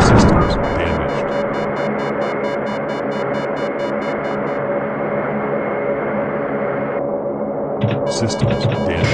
systems damaged. Systems damaged.